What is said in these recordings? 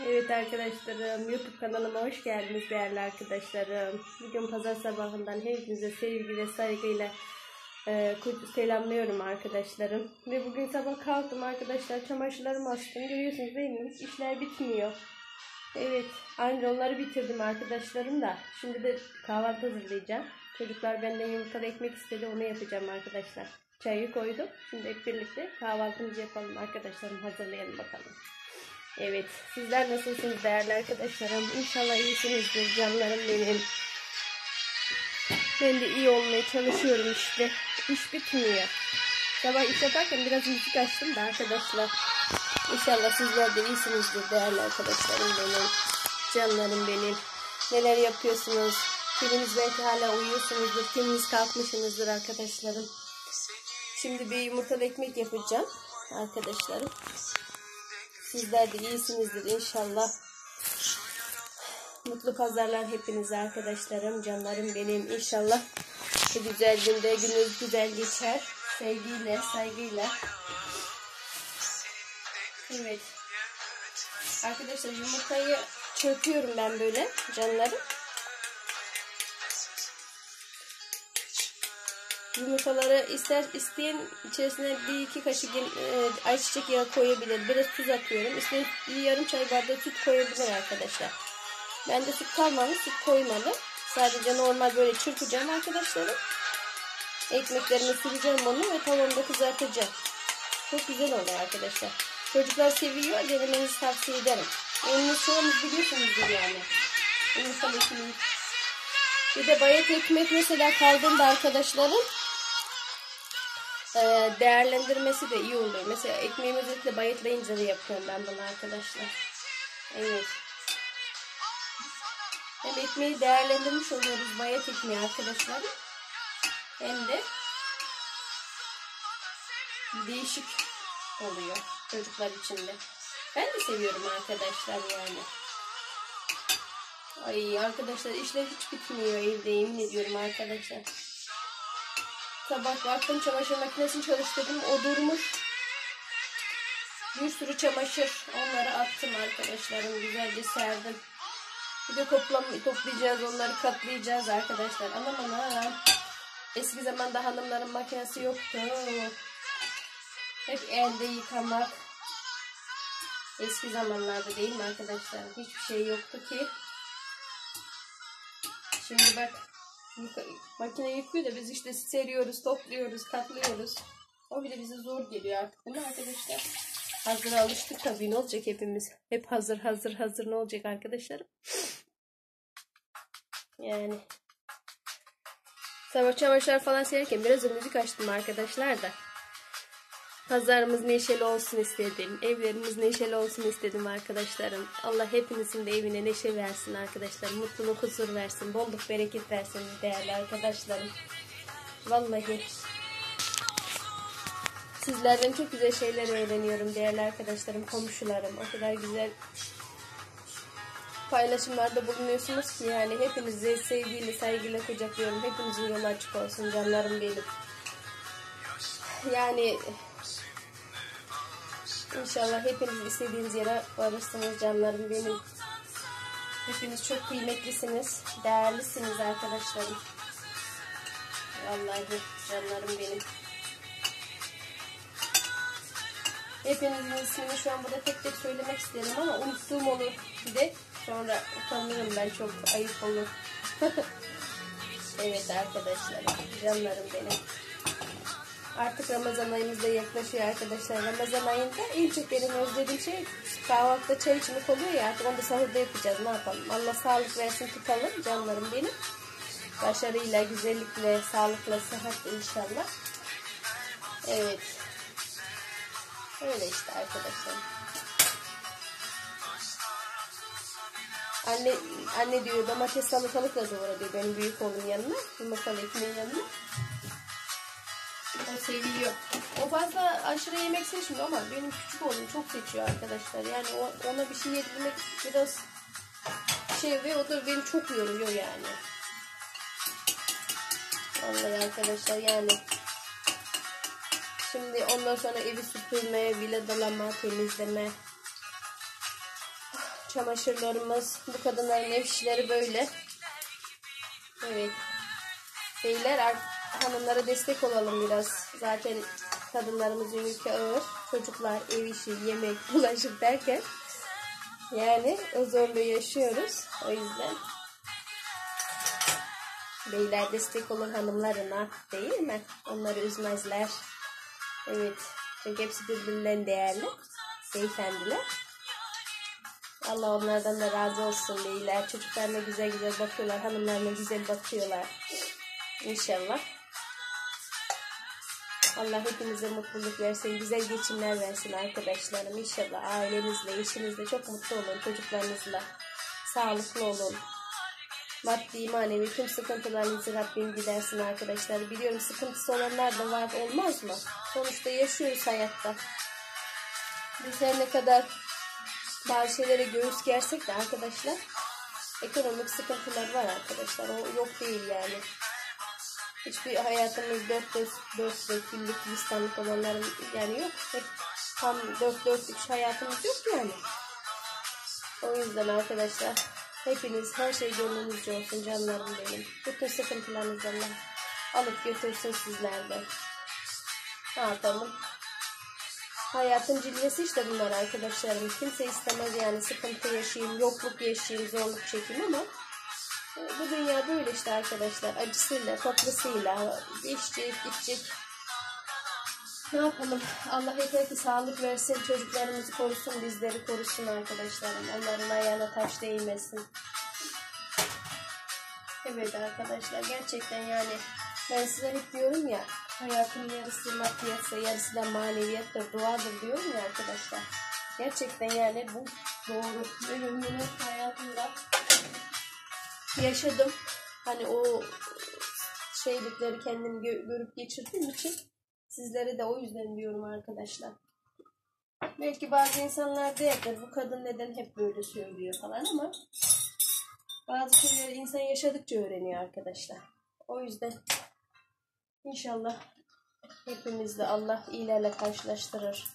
Evet arkadaşlarım, YouTube kanalıma hoş geldiniz değerli arkadaşlarım. Bugün pazar sabahından hepinize sevgi ve saygıyla e, selamlıyorum arkadaşlarım. Ve bugün sabah kalktım arkadaşlar, çamaşırlarımı astım. Görüyorsunuz değil mi? Hiç işler bitmiyor. Evet, aynı onları bitirdim arkadaşlarım da. Şimdi de kahvaltı hazırlayacağım. Çocuklar benden yumurtalı ekmek istedi, onu yapacağım arkadaşlar. Çayı koydum. Şimdi hep birlikte kahvaltımızı yapalım arkadaşlarım. Hazırlayalım bakalım. Evet, sizler nasılsınız değerli arkadaşlarım? İnşallah iyisinizdir canlarım benim. Ben de iyi olmaya çalışıyorum işte. İş bitmiyor. Sabah iş yaparken biraz müzik açtım da arkadaşlar. İnşallah sizler de iyisinizdir değerli arkadaşlarım benim. Canlarım benim. Neler yapıyorsunuz? Kiminiz belki hala uyuyorsunuzdur. Kiminiz kalkmışsınızdır arkadaşlarım. Şimdi bir yumurtalı ekmek yapacağım arkadaşlarım. Sizler de iyisinizdir inşallah. Mutlu pazarlar hepinize arkadaşlarım, canlarım benim. İnşallah bu güzel günde gününüz güzel geçer. Sevgiyle, saygıyla. Evet. Arkadaşlar yumurtayı çırpıyorum ben böyle canlarım. Yumurtaları ister isteyen içerisine bir iki kaşık e, ayçiçek yağı koyabilir. Biraz tuz atıyorum. İsteyen yarım çay bardağı süt koyabilir arkadaşlar. Ben de süt kalmamış, süt koymadım. Sadece normal böyle çırpacağım arkadaşlarım. Ekmeklerimi süreceğim onu ve tavamda kızartacağım. Çok güzel oluyor arkadaşlar. Çocuklar seviyor. Denemenizi tavsiye ederim. Onu çoğunuz biliyorsunuzdur yani. Yumurtalı ekmeği. Bir de bayat ekmek mesela kaldığında arkadaşlarım e, değerlendirmesi de iyi oluyor. Mesela ekmeğimi özellikle bayatlayınca da yapıyorum ben bunu arkadaşlar. Evet. Hem ekmeği değerlendirmiş oluyoruz bayat ekmeği arkadaşlar. Hem de değişik oluyor çocuklar için de. Ben de seviyorum arkadaşlar yani. Ay arkadaşlar işler hiç bitmiyor evde yemin ediyorum arkadaşlar. Sabah baktım çamaşır makinesini çalıştırdım o durmuş. Bir sürü çamaşır onları attım arkadaşlarım güzelce serdim. Bir de toplam, toplayacağız onları katlayacağız arkadaşlar. Anam anam. Eski zamanda hanımların makinesi yoktu. Hep elde yıkamak. Eski zamanlarda değil mi arkadaşlar? Hiçbir şey yoktu ki. Şimdi bak makine yıkıyor da biz işte seriyoruz, topluyoruz, katlıyoruz. O bile bize zor geliyor artık değil mi arkadaşlar? Hazır alıştık tabii ne olacak hepimiz. Hep hazır hazır hazır ne olacak arkadaşlarım? Yani. Sabah çamaşır falan serirken biraz da müzik açtım arkadaşlar da. Pazarımız neşeli olsun istedim. Evlerimiz neşeli olsun istedim arkadaşlarım. Allah hepinizin de evine neşe versin arkadaşlar. Mutluluk, huzur versin. Bolluk, bereket versin değerli arkadaşlarım. Vallahi sizlerden çok güzel şeyler öğreniyorum değerli arkadaşlarım, komşularım. O kadar güzel paylaşımlarda bulunuyorsunuz ki yani hepinizi sevgiyle, saygıyla kucaklıyorum. Hepinizin yolu açık olsun canlarım benim. Yani İnşallah hepiniz istediğiniz yere varırsınız canlarım benim. Hepiniz çok kıymetlisiniz, değerlisiniz arkadaşlarım. Vallahi canlarım benim. Hepinizin ismini şu an burada tek tek söylemek isterim ama unuttuğum olur. Bir de sonra utanırım ben çok ayıp olur. evet arkadaşlarım, canlarım benim. Artık Ramazan ayımız da yaklaşıyor arkadaşlar. Ramazan ayında en çok benim özlediğim şey kahvaltıda çay içmek oluyor ya artık onu da sahurda yapacağız ne yapalım. Allah sağlık versin tutalım canlarım benim. Başarıyla, güzellikle, sağlıkla, sıhhatle inşallah. Evet. Öyle işte arkadaşlar. Anne, anne diyor domates salatalıkla doğra diyor benim büyük oğlum yanına. Yumurtalı ekmeğin yanına. O seviyor. O fazla aşırı yemek seçmiyor ama benim küçük oğlum çok seçiyor arkadaşlar. Yani ona bir şey yedirmek biraz şey ve o da beni çok yoruyor yani. Vallahi arkadaşlar yani. Şimdi ondan sonra evi süpürme, villa dolama, temizleme. Çamaşırlarımız, bu kadınların ev böyle. Evet. Beyler ar- hanımlara destek olalım biraz. Zaten kadınlarımızın yükü ağır. Çocuklar, ev işi, yemek, bulaşık derken yani o zorluğu yaşıyoruz. O yüzden beyler destek olun hanımlarına değil mi? Onları üzmezler. Evet. Çünkü hepsi birbirinden değerli. Beyefendiler. Allah onlardan da razı olsun beyler. Çocuklarına güzel güzel bakıyorlar. Hanımlarına güzel bakıyorlar. İnşallah. Allah hepinize mutluluk versin. Güzel geçimler versin arkadaşlarım. İnşallah ailenizle, eşinizle çok mutlu olun. Çocuklarınızla. Sağlıklı olun. Maddi, manevi tüm sıkıntılarınızı Rabbim gidersin arkadaşlar. Biliyorum sıkıntısı olanlar da var olmaz mı? Sonuçta yaşıyoruz hayatta. Biz her ne kadar bazı şeylere göğüs gersek de arkadaşlar ekonomik sıkıntılar var arkadaşlar. O yok değil yani. Hiçbir hayatımız dört dört dört dört günlük listanlık olanların yani yok. Hep tam dört dörtlük hayatımız yok yani. O yüzden arkadaşlar hepiniz her şey gönlünüzce olsun canlarım benim. Bütün sıkıntılarınızı Allah alıp götürsün sizlerden. Ne yapalım? Hayatın cilvesi işte bunlar arkadaşlarım. Kimse istemez yani sıkıntı yaşayayım, yokluk yaşayayım, zorluk çekeyim ama bu dünya böyle işte arkadaşlar. Acısıyla, tatlısıyla, içecek, içecek. Ne yapalım? Allah yeter ki sağlık versin, çocuklarımızı korusun, bizleri korusun arkadaşlarım. Onların ayağına taş değmesin. Evet arkadaşlar gerçekten yani ben size hep diyorum ya hayatın yarısı maddiyatsa yarısı da maneviyattır, duadır diyorum ya arkadaşlar. Gerçekten yani bu doğru. Benim bunu hayatımda yaşadım. Hani o şeylikleri kendim gö- görüp geçirdiğim için sizlere de o yüzden diyorum arkadaşlar. Belki bazı insanlar derler bu kadın neden hep böyle söylüyor falan ama bazı şeyleri insan yaşadıkça öğreniyor arkadaşlar. O yüzden inşallah hepimizle Allah iyilerle karşılaştırır.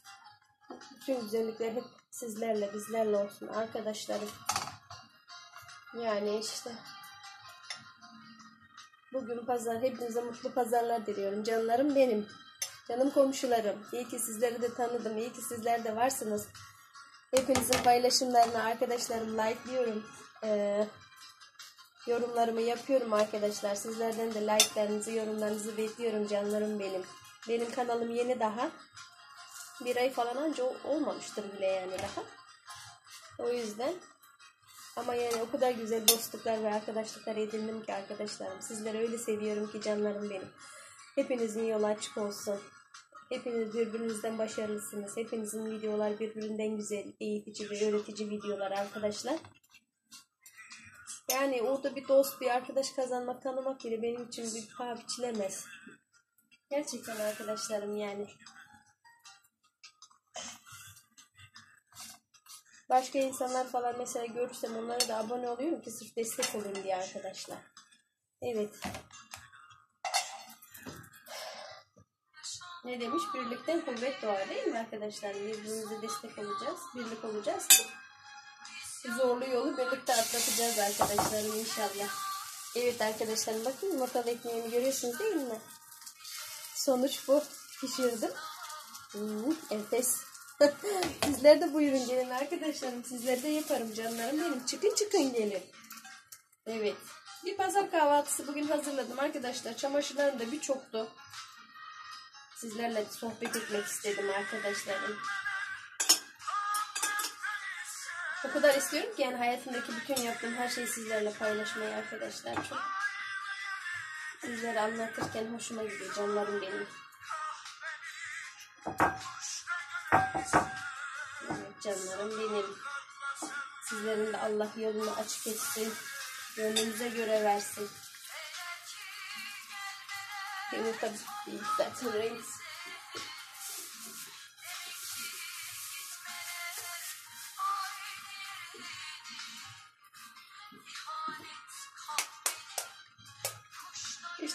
Bütün güzellikler hep sizlerle bizlerle olsun arkadaşlarım. Yani işte bugün pazar hepinize mutlu pazarlar diliyorum. Canlarım benim. Canım komşularım. İyi ki sizleri de tanıdım. İyi ki sizler de varsınız. Hepinizin paylaşımlarını arkadaşlarım like'lıyorum. Ee, yorumlarımı yapıyorum arkadaşlar. Sizlerden de like'larınızı, yorumlarınızı bekliyorum canlarım benim. Benim kanalım yeni daha. Bir ay falan önce olmamıştır bile yani daha. O yüzden ama yani o kadar güzel dostluklar ve arkadaşlıklar edindim ki arkadaşlarım. Sizleri öyle seviyorum ki canlarım benim. Hepinizin yolu açık olsun. Hepiniz birbirinizden başarılısınız. Hepinizin videolar birbirinden güzel, eğitici ve öğretici videolar arkadaşlar. Yani orada bir dost, bir arkadaş kazanmak, tanımak bile benim için bir paha biçilemez. Gerçekten arkadaşlarım yani. Başka insanlar falan mesela görürsem onlara da abone oluyorum ki sırf destek olayım diye arkadaşlar. Evet. Ne demiş? Birlikten kuvvet doğar değil mi arkadaşlar? Birbirimize destek olacağız. Birlik olacağız. Zorlu yolu birlikte atlatacağız arkadaşlarım inşallah. Evet arkadaşlarım bakın yumurtalı ekmeğimi görüyorsunuz değil mi? Sonuç bu. Pişirdim. Hmm, enfes. Sizler de buyurun gelin arkadaşlarım. Sizler de yaparım canlarım benim. Çıkın çıkın gelin. Evet. Bir pazar kahvaltısı bugün hazırladım arkadaşlar. Çamaşırlarım da birçoktu. Sizlerle sohbet etmek istedim arkadaşlarım. O kadar istiyorum ki yani hayatımdaki bütün yaptığım her şeyi sizlerle paylaşmayı arkadaşlar. Çok sizlere anlatırken hoşuma gidiyor canlarım benim. Evet canlarım benim. Sizlerin de Allah yolunu açık etsin. Gönlünüze göre versin. Yumurta değil zaten reis.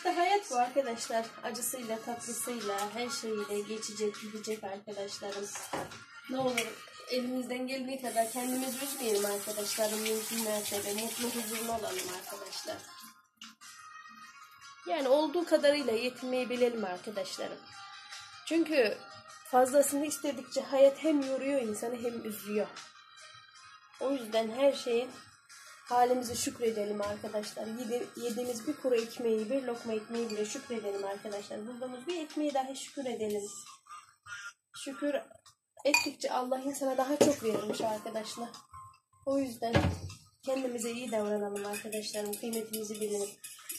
İşte hayat bu arkadaşlar. Acısıyla, tatlısıyla, her şeyiyle geçecek, gidecek arkadaşlarım. Ne olur elimizden geldiği kadar kendimizi üzmeyelim arkadaşlarım. Mümkün mertebe mutlu huzurlu olalım arkadaşlar. Yani olduğu kadarıyla yetinmeyi bilelim arkadaşlarım. Çünkü fazlasını istedikçe hayat hem yoruyor insanı hem üzüyor. O yüzden her şeyin halimize şükredelim arkadaşlar. Yedi, yediğimiz bir kuru ekmeği, bir lokma ekmeği bile şükredelim arkadaşlar. Bulduğumuz bir ekmeği dahi şükür edelim. Şükür ettikçe Allah insana daha çok verirmiş arkadaşlar. O yüzden kendimize iyi davranalım arkadaşlarım. Kıymetimizi bilelim.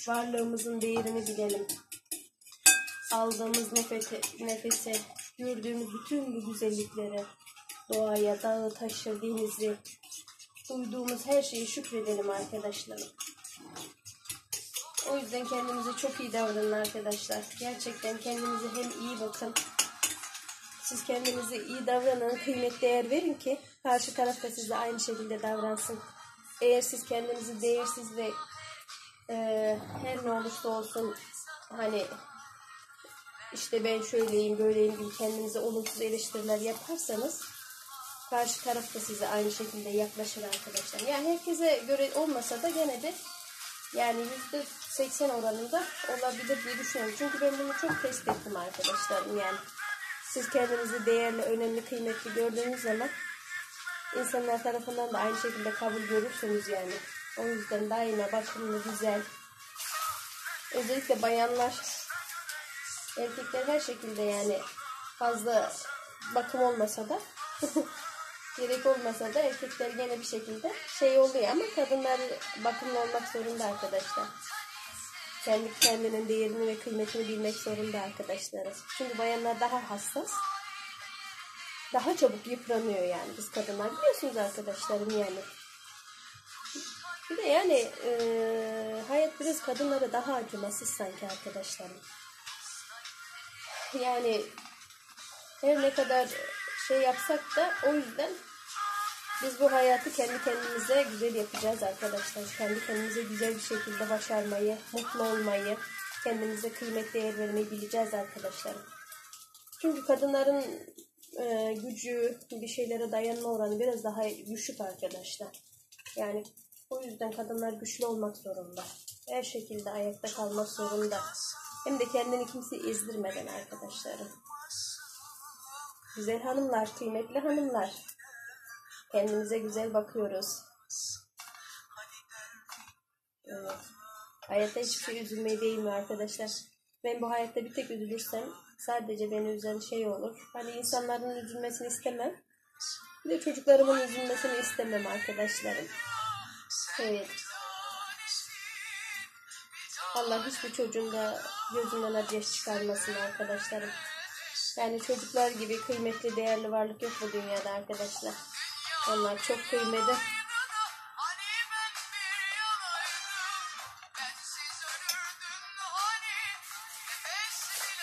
Varlığımızın değerini bilelim. Aldığımız nefese, nefese gördüğümüz bütün bu güzelliklere, doğaya, dağı, taşı, denizi, duyduğumuz her şeyi şükredelim arkadaşlarım. O yüzden kendimize çok iyi davranın arkadaşlar. Gerçekten kendinize hem iyi bakın. Siz kendinize iyi davranın, kıymet değer verin ki karşı taraf da size aynı şekilde davransın. Eğer siz kendinizi değersiz ve e, her ne olursa olsun hani işte ben şöyleyim böyleyim gibi kendinize olumsuz eleştiriler yaparsanız karşı taraf da size aynı şekilde yaklaşır arkadaşlar. Yani herkese göre olmasa da gene de yani yüzde seksen oranında olabilir diye düşünüyorum. Çünkü ben bunu çok test ettim arkadaşlarım yani. Siz kendinizi değerli, önemli, kıymetli gördüğünüz zaman insanlar tarafından da aynı şekilde kabul görürsünüz yani. O yüzden daima bakımlı, güzel. Özellikle bayanlar, erkekler her şekilde yani fazla bakım olmasa da gerek olmasa da erkekler gene bir şekilde şey oluyor ama kadınlar bakımlı olmak zorunda arkadaşlar. Kendi kendinin değerini ve kıymetini bilmek zorunda arkadaşlar. Çünkü bayanlar daha hassas. Daha çabuk yıpranıyor yani biz kadınlar biliyorsunuz arkadaşlarım yani. Bir de yani e, hayat biraz kadınlara daha acımasız sanki arkadaşlarım. Yani her ne kadar şey yapsak da o yüzden biz bu hayatı kendi kendimize güzel yapacağız arkadaşlar. Kendi kendimize güzel bir şekilde başarmayı, mutlu olmayı, kendimize kıymet değer vermeyi bileceğiz arkadaşlar. Çünkü kadınların e, gücü, bir şeylere dayanma oranı biraz daha düşük arkadaşlar. Yani o yüzden kadınlar güçlü olmak zorunda. Her şekilde ayakta kalmak zorunda. Hem de kendini kimse ezdirmeden arkadaşlarım. Güzel hanımlar, kıymetli hanımlar. Kendimize güzel bakıyoruz. Evet. Hayatta hiçbir şey üzülmeye değmiyor arkadaşlar. Ben bu hayatta bir tek üzülürsem sadece beni üzen şey olur. Hani insanların üzülmesini istemem. Bir de çocuklarımın üzülmesini istemem arkadaşlarım. Evet. Allah hiçbir çocuğun da gözünden acı çıkarmasın arkadaşlarım. Yani çocuklar gibi kıymetli, değerli varlık yok bu dünyada arkadaşlar. Onlar çok kıymetli.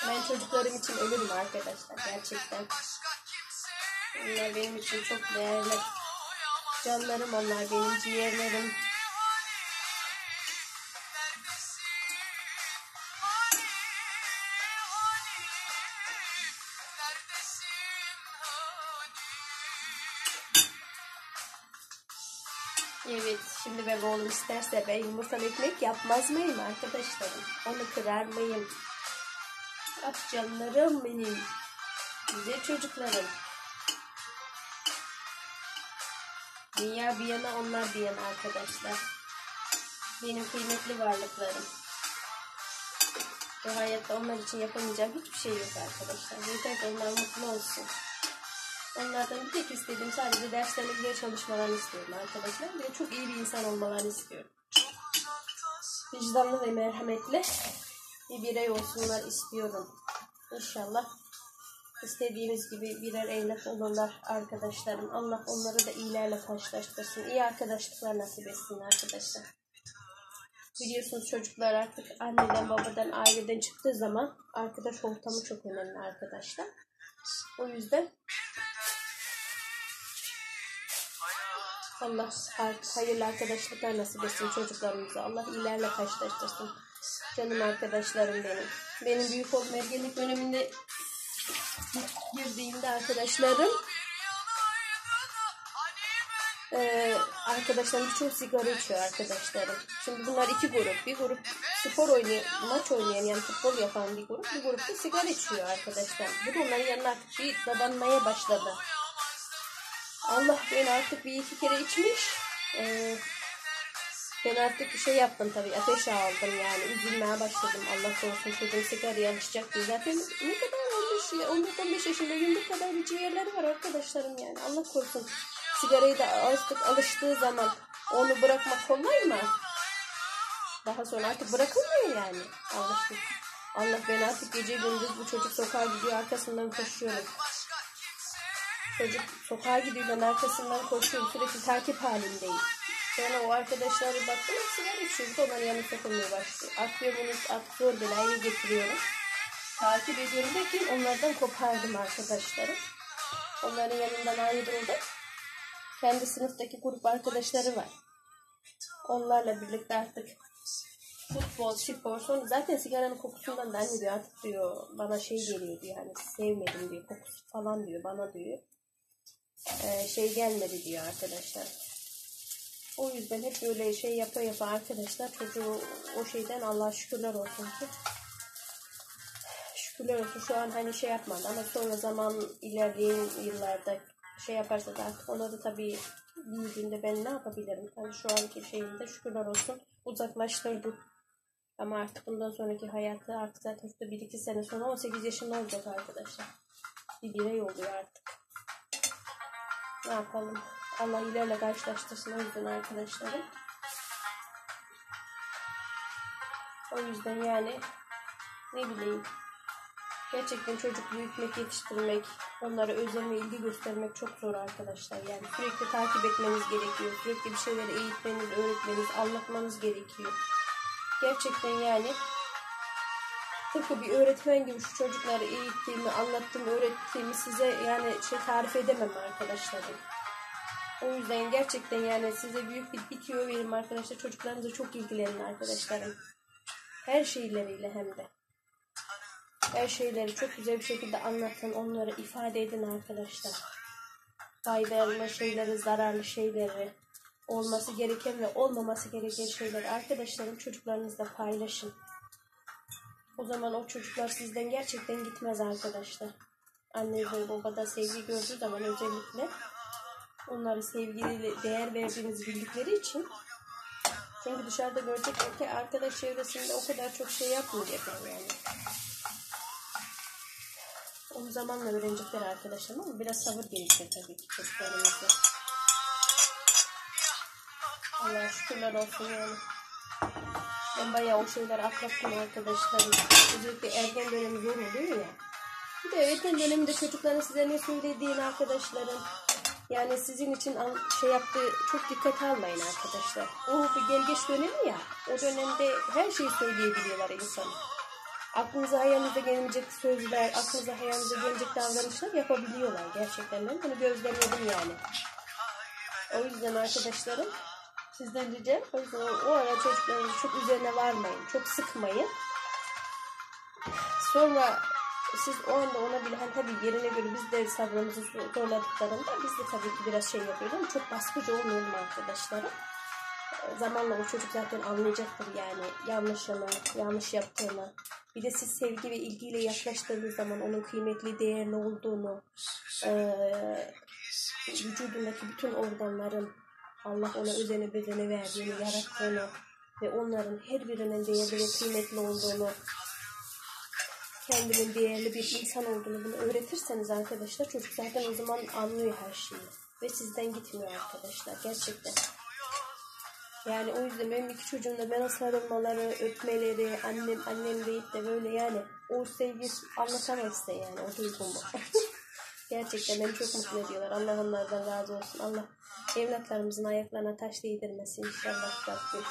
Ben çocuklarım için ölürüm arkadaşlar gerçekten. Onlar benim için çok değerli. Canlarım onlar benim ciğerlerim. Evet, şimdi ben oğlum isterse ben yumurtalı ekmek yapmaz mıyım arkadaşlarım? Onu kırar mıyım? Ah canlarım benim. Güzel çocuklarım. Dünya bir yana onlar bir yana arkadaşlar. Benim kıymetli varlıklarım. Bu hayatta onlar için yapamayacağım hiçbir şey yok arkadaşlar. Yeter ki onlar mutlu olsun. Onlardan bir tek istediğim sadece derslerine güzel çalışmalarını istiyorum arkadaşlar. Bir de çok iyi bir insan olmalarını istiyorum. Vicdanlı ve merhametli bir birey olsunlar istiyorum. İnşallah istediğimiz gibi birer evlat olurlar arkadaşlarım. Allah onları da iyilerle karşılaştırsın. İyi arkadaşlıklar nasip etsin arkadaşlar. Biliyorsunuz çocuklar artık anneden babadan aileden çıktığı zaman arkadaş ortamı çok önemli arkadaşlar. O yüzden Allah hayırlı arkadaşlıklar nasip etsin çocuklarımıza. Allah iyilerle karşılaştırsın. Canım arkadaşlarım benim. Benim büyük oğlum ergenlik döneminde girdiğimde arkadaşlarım Ee, arkadaşlarım birçok sigara içiyor arkadaşlarım. Şimdi bunlar iki grup. Bir grup spor oynayan, maç oynayan yani futbol yapan bir grup. Bir grup da sigara içiyor arkadaşlar. Bu da onların yanına artık bir dadanmaya başladı. Allah beni artık bir iki kere içmiş. Ee, ben artık bir şey yaptım tabii. Ateş aldım yani. Üzülmeye başladım. Allah korusun çocuğum sigaraya alışacak diye. Zaten ne kadar olmuş ya. 14-15 yaşında günlük kadar bir ciğerleri var arkadaşlarım yani. Allah korusun. Sigarayı da artık alıştığı zaman onu bırakmak kolay mı? Daha sonra artık bırakılmıyor yani. Alıştık. Allah ben artık gece gündüz bu çocuk sokağa gidiyor arkasından koşuyorum. Çocuk sokağa gidiyor ben arkasından koşuyorum. Sürekli takip halindeyim. Sonra o arkadaşları baktım sigara içiyor. Onların yanına sokulmaya başlıyor. Aklıyor bunu artık zor belayı getiriyorum. Takip ediyorum derken onlardan kopardım arkadaşlarım. Onların yanından ayrıldım. Kendi sınıftaki grup arkadaşları var. Onlarla birlikte artık futbol, spor sonra zaten sigaranın kokusundan ben diyor artık diyor bana şey geliyor diyor hani sevmedim diyor kokusu falan diyor bana diyor. Ee, şey gelmedi diyor arkadaşlar. O yüzden hep böyle şey yapa yapa arkadaşlar çocuğu o şeyden Allah'a şükürler olsun ki şükürler olsun şu an hani şey yapmadı ama sonra zaman ilerleyen yıllarda şey yaparsa da ona da tabii büyüdüğünde ben ne yapabilirim? Hani şu anki şeyimde şükürler olsun uzaklaştırdım. Ama artık bundan sonraki hayatı artık zaten işte 1-2 sene sonra 18 yaşında olacak arkadaşlar. Bir birey oluyor artık. Ne yapalım? Allah ilerle karşılaştırsın o yüzden arkadaşlarım. O yüzden yani ne bileyim gerçekten çocuk büyütmek, yetiştirmek, onlara özel ve ilgi göstermek çok zor arkadaşlar. Yani sürekli takip etmeniz gerekiyor. Sürekli bir şeyleri eğitmeniz, öğretmeniz, anlatmanız gerekiyor. Gerçekten yani tıpkı bir öğretmen gibi şu çocukları eğittiğimi, anlattığımı, öğrettiğimi size yani şey tarif edemem arkadaşlarım. O yüzden gerçekten yani size büyük bir bitiyor verim arkadaşlar. Çocuklarınıza çok ilgilenin arkadaşlarım. Her şeyleriyle hem de. Her şeyleri çok güzel bir şekilde anlatın. Onları ifade edin arkadaşlar. Faydalı şeyleri, zararlı şeyleri, olması gereken ve olmaması gereken şeyleri arkadaşlarım çocuklarınızla paylaşın. O zaman o çocuklar sizden gerçekten gitmez arkadaşlar. Anne ve babada sevgi gördüğü zaman özellikle onları sevgiyle değer verdiğinizi bildikleri için çünkü dışarıda görecekler ki arkadaş çevresinde o kadar çok şey yapmayacaklar yani. Onu zamanla öğrenecekler arkadaşlar ama biraz sabır gerekiyor tabii ki çocuklarımızla. Allah şükürler olsun yani. Ben bayağı o şeyleri atlattım arkadaşlar. Özellikle ergen dönemi zor ya. Bir de ergen döneminde çocukların size ne söylediğini arkadaşların yani sizin için şey yaptığı çok dikkat almayın arkadaşlar. O bir gelgeç dönemi ya. O dönemde her şeyi söyleyebiliyorlar insan. Aklınıza hayalinize gelmeyecek sözler, aklınıza hayalinize gelecek davranışlar yapabiliyorlar gerçekten. Ben bunu gözlemledim yani. O yüzden arkadaşlarım sizden ricam o yüzden o ara çocuklarınızı çok üzerine varmayın. Çok sıkmayın. Sonra siz o anda ona bile hani tabii yerine göre biz de sabrımızı zorladıklarında biz de tabii ki biraz şey yapıyoruz ama çok baskıcı olmayalım arkadaşlarım. Zamanla o çocuk zaten anlayacaktır yani yanlışını, yanlış yaptığını. Bir de siz sevgi ve ilgiyle yaklaştığınız zaman onun kıymetli, değerli olduğunu, e, vücudundaki bütün organların Allah ona özene bedene verdiğini, yarattığını ve onların her birinin değerli ve kıymetli olduğunu kendinin değerli bir insan olduğunu bunu öğretirseniz arkadaşlar çocuk zaten o zaman anlıyor her şeyi. Ve sizden gitmiyor arkadaşlar gerçekten. Yani o yüzden benim iki çocuğumda ben o sarılmaları, öpmeleri, annem annem deyip de böyle yani o sevgi anlatamam size yani o duygumu. gerçekten beni çok mutlu ediyorlar. Allah onlardan razı olsun. Allah evlatlarımızın ayaklarına taş değdirmesin inşallah Rabbim.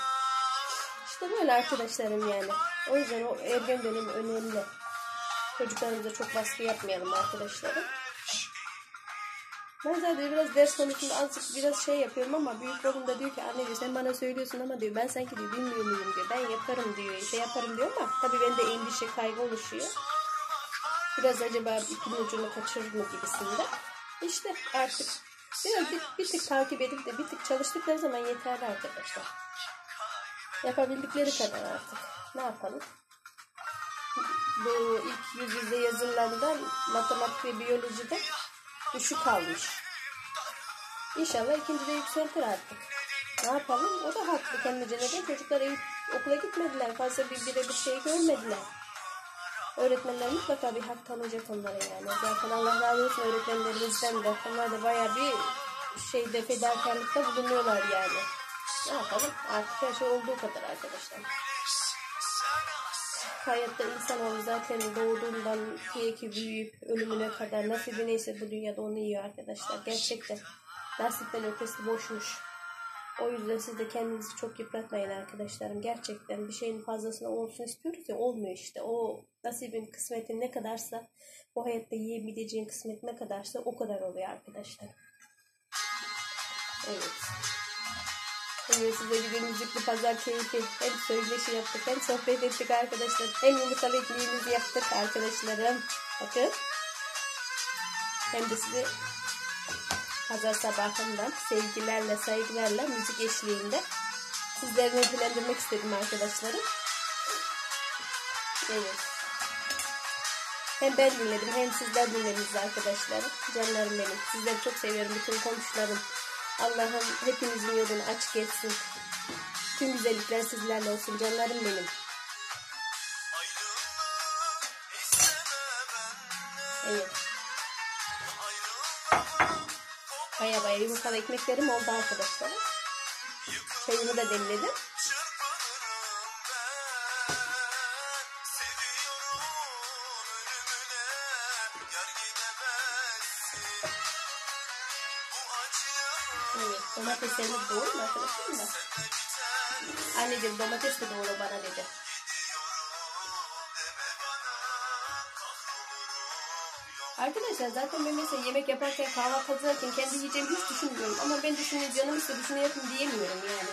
İşte böyle arkadaşlarım yani. O yüzden o ergen dönemi önemli. Çocuklarımıza çok baskı yapmayalım arkadaşlarım. Ben zaten biraz ders konusunda azıcık biraz şey yapıyorum ama büyük oğlum da diyor ki anne diyor sen bana söylüyorsun ama diyor ben sanki diyor bilmiyor muyum diyor. Ben yaparım diyor şey yaparım diyor ama tabii bende endişe kaygı oluşuyor. Biraz acaba ipin ucunu kaçırır mı gibisinde. İşte artık Biraz bir, bir tık takip edip de bir tık çalıştıkları zaman yeterli arkadaşlar. Yapabildikleri kadar artık. Ne yapalım? Bu ilk yüz yüze yazılarında matematik ve biyolojide düşük kalmış. İnşallah ikincide yükseltir artık. Ne yapalım? O da haklı kendince. Neden? Çocuklar okula gitmediler. Fazla bir bire bir şey görmediler. Öğretmenler mutlaka bir hak tanıyacak onlara yani. Zaten Allah razı olsun öğretmenlerimizden de. Onlar da baya bir şeyde fedakarlıkta bulunuyorlar yani. Ne yapalım? Artık her şey olduğu kadar arkadaşlar. Hayatta insanoğlu zaten doğduğundan ki büyüyüp ölümüne kadar nasibi neyse bu dünyada onu yiyor arkadaşlar. Gerçekten nasipten ötesi boşmuş. O yüzden siz de kendinizi çok yıpratmayın arkadaşlarım. Gerçekten bir şeyin fazlasına olsun istiyoruz ya olmuyor işte. O nasibin kısmetin ne kadarsa bu hayatta yiyebileceğin kısmet ne kadarsa o kadar oluyor arkadaşlar. Evet. Bugün size gün müzikli pazar keyfi hem söyleşi yaptık hem sohbet ettik arkadaşlar. Hem yumurtalı ekmeğimizi yaptık arkadaşlarım. Bakın. Hem de size pazar sabahından sevgilerle, saygılarla, müzik eşliğinde sizleri ödüllendirmek istedim arkadaşlarım. Evet. Hem ben dinledim hem sizler dinlediniz arkadaşlarım. Canlarım benim. Sizleri çok seviyorum bütün komşularım. Allah'ım hepinizin yolunu açık etsin. Tüm güzellikler sizlerle olsun canlarım benim. Baya baya yumurtalı ekmeklerim oldu arkadaşlar. Çayımı da demledim. Evet, domateslerimi doğru arkadaşlarım da. Anneciğim domates mi doğru bana dedi. Arkadaşlar zaten ben mesela yemek yaparken kahvaltı hazırlarken kendi yiyeceğimi hiç düşünmüyorum. Ama ben düşünüyorum canım istedi şunu yapayım diyemiyorum yani.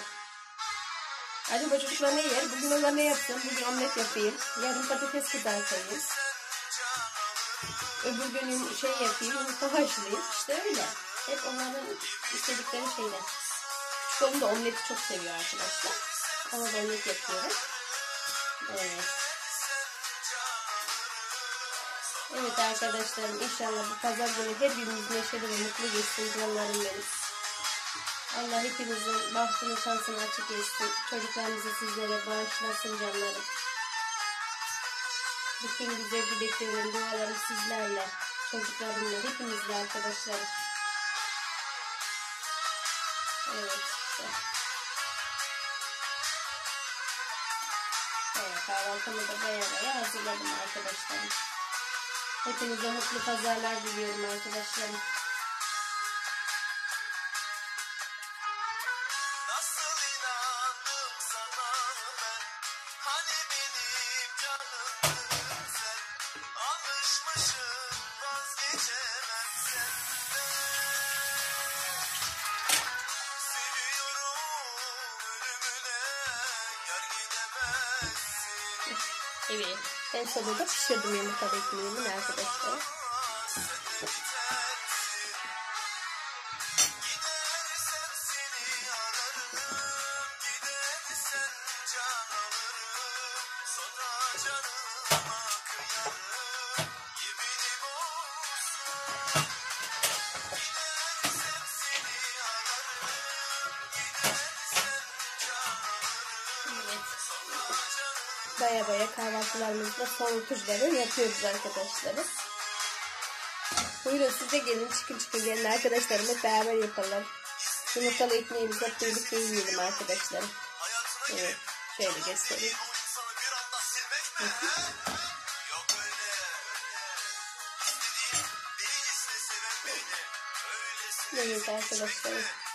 Acaba çocuklar ne yer? Bugün onlar ne yapsın? Bugün omlet yapayım. Yarın patates kızartayım. Öbür gün şey yapayım, yumurta haşlayayım. İşte öyle. Hep onların istedikleri şeyler. Küçük oğlum da omleti çok seviyor arkadaşlar. Ona da omlet yapıyorum. Evet. Evet arkadaşlarım inşallah bu pazar günü hepimiz neşeli ve mutlu geçsin canlarım benim. Allah hepinizin bahtını şansını açık etsin. Çocuklarınızı sizlere bağışlasın canlarım. Bütün güzel dileklerim, dualarım sizlerle, çocuklarımla, hepinizle arkadaşlarım. Evet. Evet kahvaltımı da baya hazırladım arkadaşlarım. Hepinize mutlu pazarlar diliyorum arkadaşlarım. Hani Evet. En sonunda pişirdim yumurta ekmeğimi arkadaşlar. Son tuzları yapıyoruz arkadaşlarım. Buyurun siz de gelin çıkın çıkın gelin arkadaşlarım hep beraber yapalım. Yumurtalı ekmeğimizi hep birlikte yiyelim arkadaşlarım. Evet. Şöyle göstereyim. O insanı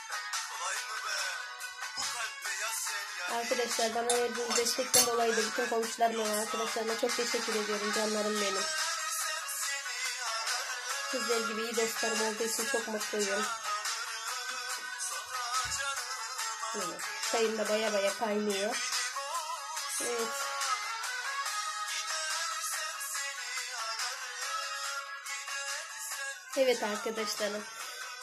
Arkadaşlar bana verdiğiniz destekten dolayı da bütün komşularıma ve arkadaşlarıma çok teşekkür ediyorum canlarım benim. Sizler gibi iyi dostlarım olduğu için çok mutluyum. Evet. Çayım da baya baya kaynıyor. Evet. Evet arkadaşlarım.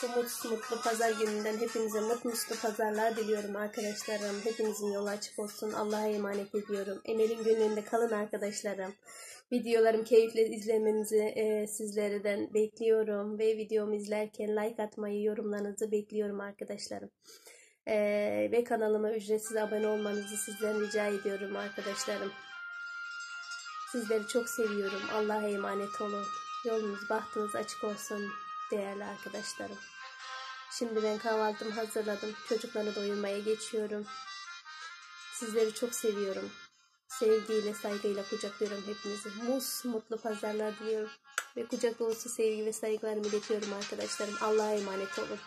Bu mutlu, mutlu pazar gününden hepinize mutlu mutlu pazarlar diliyorum arkadaşlarım. Hepinizin yolu açık olsun. Allah'a emanet ediyorum. Emel'in günlüğünde kalın arkadaşlarım. Videolarım keyifle izlemenizi e, sizlerden bekliyorum. Ve videomu izlerken like atmayı, yorumlarınızı bekliyorum arkadaşlarım. E, ve kanalıma ücretsiz abone olmanızı sizden rica ediyorum arkadaşlarım. Sizleri çok seviyorum. Allah'a emanet olun. Yolunuz, bahtınız açık olsun değerli arkadaşlarım. Şimdi ben kahvaltımı hazırladım. Çocukları doyurmaya geçiyorum. Sizleri çok seviyorum. Sevgiyle, saygıyla kucaklıyorum hepinizi. Mus, mutlu pazarlar diliyorum. Ve kucak dolusu sevgi ve saygılarımı iletiyorum arkadaşlarım. Allah'a emanet olun.